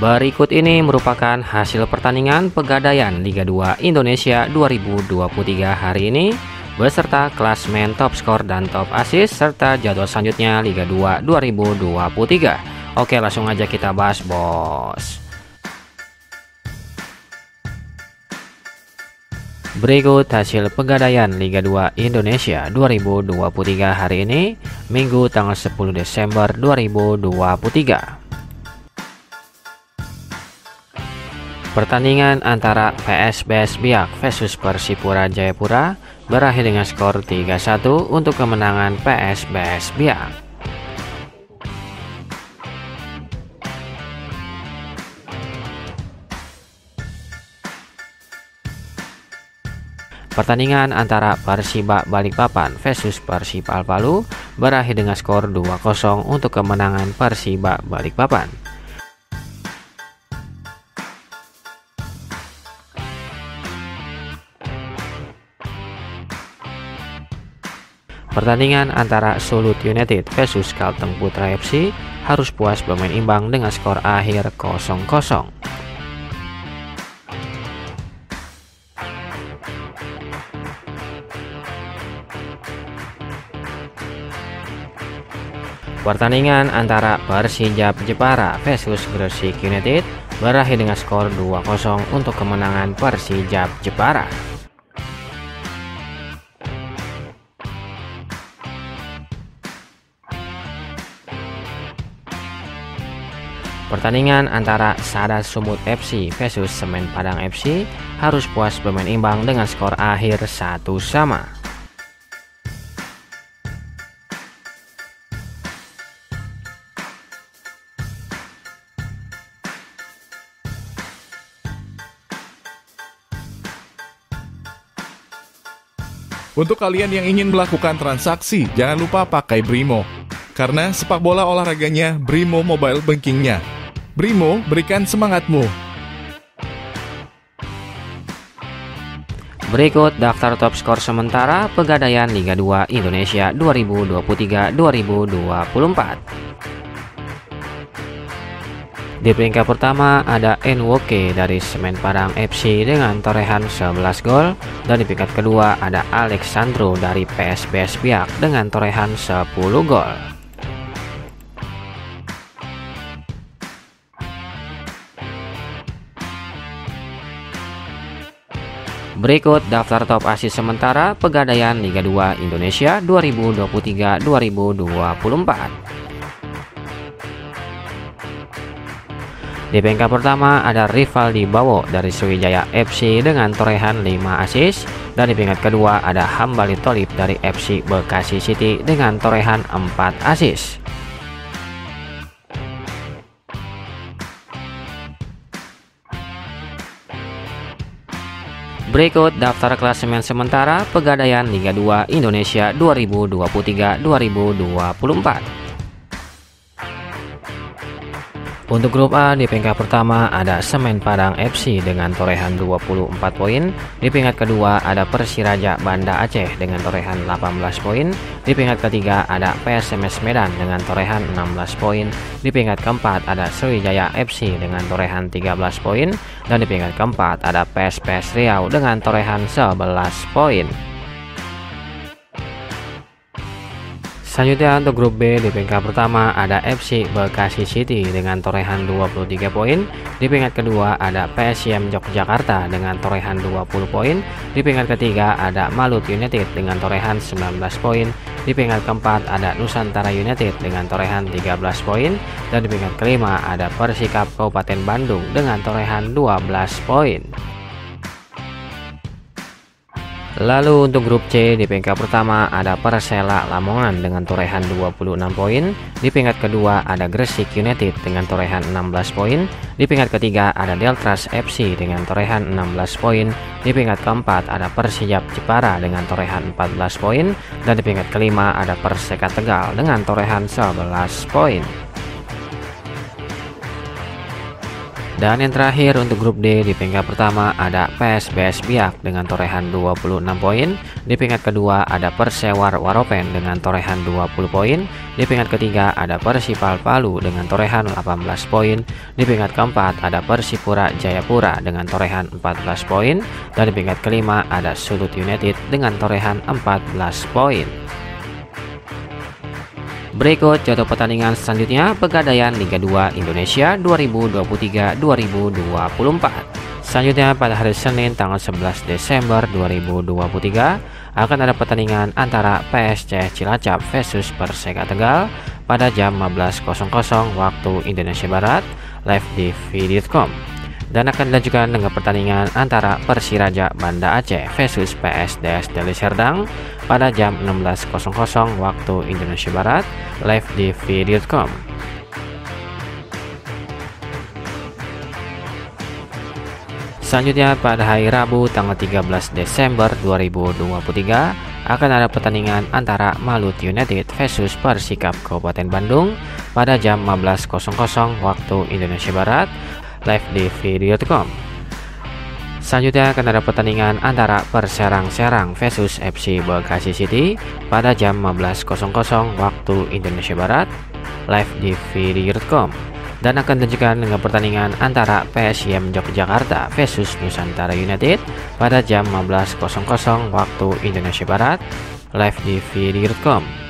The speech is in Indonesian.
Berikut ini merupakan hasil pertandingan Pegadaian Liga 2 Indonesia 2023 hari ini beserta klasmen top skor dan top assist serta jadwal selanjutnya Liga 2 2023. Oke, langsung aja kita bahas, Bos. Berikut hasil Pegadaian Liga 2 Indonesia 2023 hari ini, Minggu tanggal 10 Desember 2023. Pertandingan antara PSBS Biak versus Persipura Jayapura berakhir dengan skor 3-1 untuk kemenangan PSBS Biak. Pertandingan antara Persiba Balikpapan versus Persipal Palu berakhir dengan skor 2-0 untuk kemenangan Persiba Balikpapan. Pertandingan antara Sulut United versus Kalteng Putra FC harus puas bermain imbang dengan skor akhir 0-0. Pertandingan antara Persijap Jepara versus Gresik United berakhir dengan skor 2-0 untuk kemenangan Persijap Jepara. Pertandingan antara Sada Sumut FC versus Semen Padang FC harus puas bermain imbang dengan skor akhir satu sama. Untuk kalian yang ingin melakukan transaksi, jangan lupa pakai Brimo. Karena sepak bola olahraganya Brimo Mobile Bankingnya Brimo, berikan semangatmu. Berikut daftar top skor sementara Pegadaian Liga 2 Indonesia 2023-2024. Di peringkat pertama ada NWK dari Semen Padang FC dengan torehan 11 gol dan di peringkat kedua ada Alexandro dari PSBS Biak dengan torehan 10 gol. Berikut daftar top asis sementara Pegadaian Liga 2 Indonesia 2023-2024. Di peringkat pertama ada rival di Bawo dari Sriwijaya FC dengan torehan 5 asis dan di peringkat kedua ada Hambali Tolip dari FC Bekasi City dengan torehan 4 asis. Berikut daftar klasemen sementara Pegadaian Liga 2 Indonesia 2023-2024. Untuk grup A di peringkat pertama ada Semen Padang FC dengan torehan 24 poin. Di peringkat kedua ada Persiraja Banda Aceh dengan torehan 18 poin. Di peringkat ketiga ada PSMS Medan dengan torehan 16 poin. Di peringkat keempat ada Sriwijaya FC dengan torehan 13 poin. Dan di peringkat keempat ada PSPS Riau dengan torehan 11 poin. Selanjutnya untuk grup B di peringkat pertama ada FC Bekasi City dengan torehan 23 poin. Di peringkat kedua ada PSM Yogyakarta dengan torehan 20 poin. Di peringkat ketiga ada Malut United dengan torehan 19 poin. Di peringkat keempat ada Nusantara United dengan torehan 13 poin. Dan di peringkat kelima ada Persikap Kabupaten Bandung dengan torehan 12 poin. Lalu untuk grup C di peringkat pertama ada Persela Lamongan dengan torehan 26 poin. Di peringkat kedua ada Gresik United dengan torehan 16 poin. Di peringkat ketiga ada Deltras FC dengan torehan 16 poin. Di peringkat keempat ada Persijap Jepara dengan torehan 14 poin. Dan di peringkat kelima ada Perseka Tegal dengan torehan 11 poin. Dan yang terakhir untuk grup D di peringkat pertama ada PSBS Biak dengan torehan 26 poin. Di peringkat kedua ada Persewar Waropen dengan torehan 20 poin. Di peringkat ketiga ada Persipal Palu dengan torehan 18 poin. Di peringkat keempat ada Persipura Jayapura dengan torehan 14 poin. Dan di peringkat kelima ada Sulut United dengan torehan 14 poin. Berikut jadwal pertandingan selanjutnya Pegadaian Liga 2 Indonesia 2023-2024. Selanjutnya pada hari Senin tanggal 11 Desember 2023 akan ada pertandingan antara PSC Cilacap versus Perseka Tegal pada jam 15.00 waktu Indonesia Barat live di Viditcom dan akan dilanjutkan dengan pertandingan antara Persiraja Banda Aceh versus PSDS Deli Serdang pada jam 16.00 waktu Indonesia Barat live di video.com. Selanjutnya pada hari Rabu tanggal 13 Desember 2023 akan ada pertandingan antara Malut United versus Persikap Kabupaten Bandung pada jam 15.00 waktu Indonesia Barat live di video.com. Selanjutnya akan ada pertandingan antara Perserang-Serang versus FC Bekasi City pada jam 15.00 waktu Indonesia Barat live di video.com dan akan dilanjutkan dengan pertandingan antara PSM Yogyakarta versus Nusantara United pada jam 15.00 waktu Indonesia Barat live di video.com